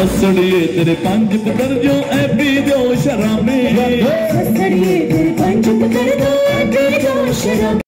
ससड़िए, तेरे पंज पुत्र जो ऐ पी दो शराबी। ससड़िए, तेरे पंच पकड़ दो जो शराब।